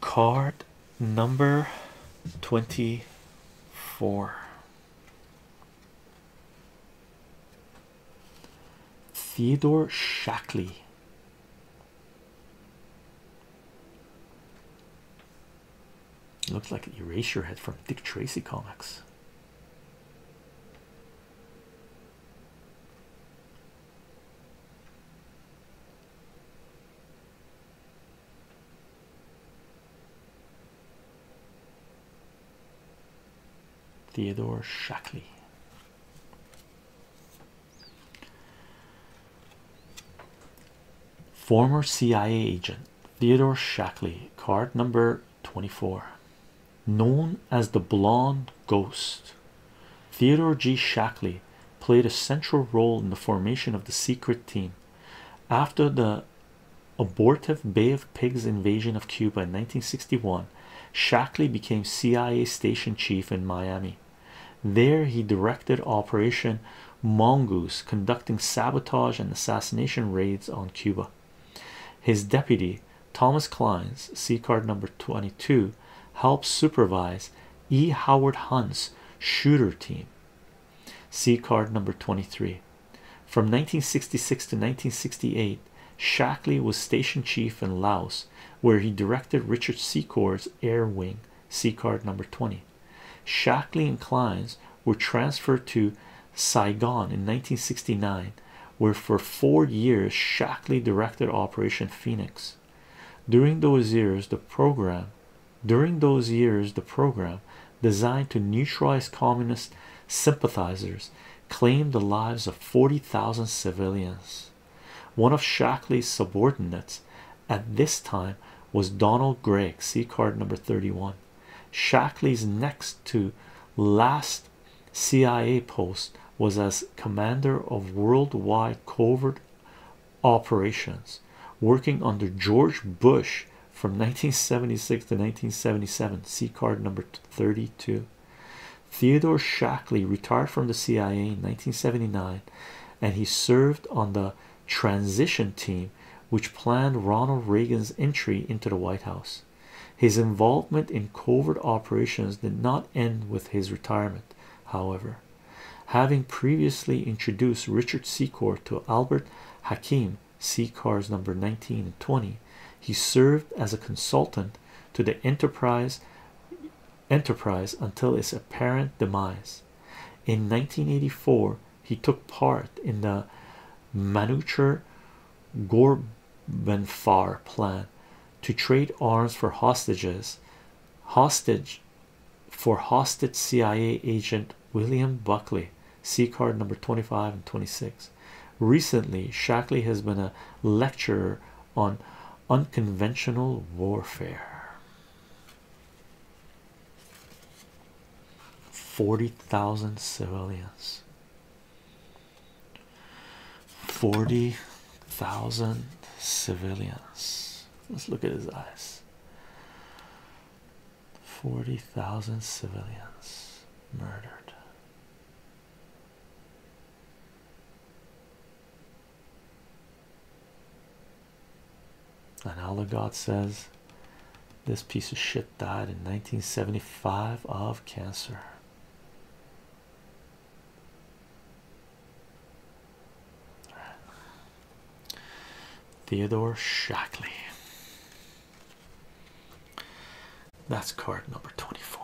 Card number 24 Theodore Shackley. Looks like an erasure head from Dick Tracy comics. Theodore Shackley. Former CIA agent Theodore Shackley, card number 24. Known as the Blonde Ghost, Theodore G. Shackley played a central role in the formation of the secret team. After the abortive Bay of Pigs invasion of Cuba in 1961, Shackley became CIA station chief in Miami. There, he directed Operation Mongoose, conducting sabotage and assassination raids on Cuba. His deputy, Thomas Clines, C card number 22, helped supervise E. Howard Hunt's shooter team. C card number 23. From 1966 to 1968, Shackley was station chief in Laos, where he directed Richard Secord's Air Wing, C card number 20. Shackley and Clines were transferred to Saigon in 1969, where for four years Shackley directed Operation Phoenix. During those years, the program during those years, the program designed to neutralize communist sympathizers claimed the lives of 40,000 civilians. One of Shackley's subordinates at this time was Donald Gregg, see card number 31. Shackley's next to last CIA post was as commander of worldwide covert operations, working under George Bush from 1976 to 1977. See card number 32. Theodore Shackley retired from the CIA in 1979 and he served on the transition team which planned Ronald Reagan's entry into the White House. His involvement in covert operations did not end with his retirement, however. Having previously introduced Richard Secord to Albert Hakim, C cars number 19 and 20, he served as a consultant to the enterprise enterprise until its apparent demise. In 1984, he took part in the Manucher Ghorbanifar plan to trade arms for hostages hostage for hostage CIA agent William Buckley see card number 25 and 26 recently Shackley has been a lecturer on unconventional warfare. 40,000 civilians. 40,000 civilians let's look at his eyes 40,000 civilians murdered and Allah God says this piece of shit died in 1975 of cancer. Theodore Shackley. That's card number twenty-four.